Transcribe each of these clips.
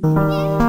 你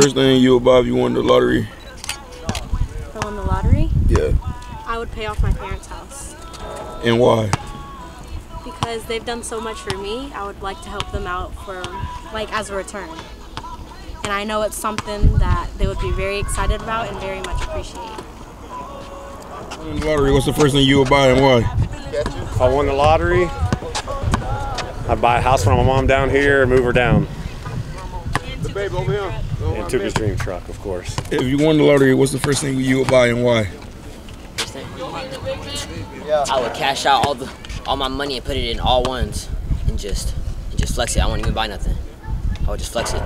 first thing you would buy if you won the lottery? If I won the lottery, Yeah. I would pay off my parents' house And why? because they've done so much for me. I would like to help them out for like as a return. And I know it's something that they would be very excited about and very much appreciate. In the lottery, what's the first thing you would buy and why? If I won the lottery, I'd buy a house for my mom down here and move her down. Babe, over here. And took his dream truck, of course. If you won the lottery, what's the first thing you would buy and why? I would cash out all the all my money and put it in all ones and just and just flex it. I wouldn't even buy nothing. I would just flex it.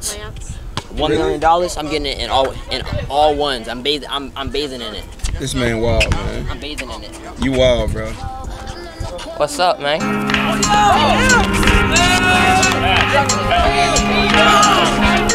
Plants. One million dollars, I'm getting it in all in all ones. I'm bathing I'm I'm bathing in it. This man wild, man. I'm bathing in it. You wild, bro. What's up, man? Oh, I think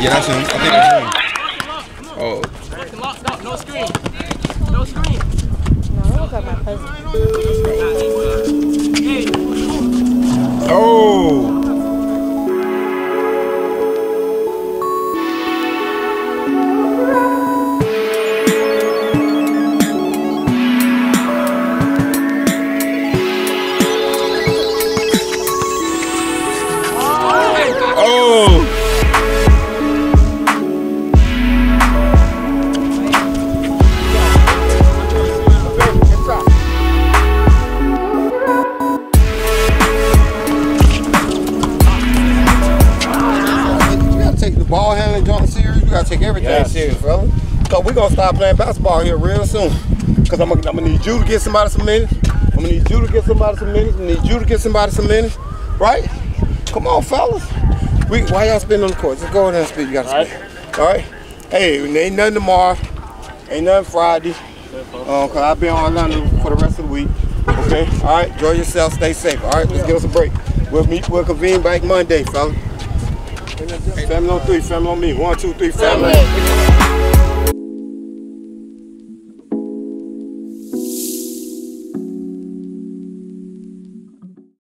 yeah, that's him. I think that's him. Oh. No screen. No screen. No, at my. Oh. Gonna start playing basketball here real soon. Cause I'm gonna, I'm gonna need you to get somebody some minutes. I'm gonna need you to get somebody some minutes. I'm need you to get somebody some minutes. Right? Come on, fellas. We, why y'all spin on the court? Just go ahead and spin. You gotta spin. All right. Hey, ain't nothing tomorrow. Ain't nothing Friday. Um, cause I've been on Orlando for the rest of the week. Okay. All right. Enjoy yourself. Stay safe. All right. Let's give us a break. We'll meet. We'll convene back Monday, fellas. Family on three, family on me. One, two, three, family.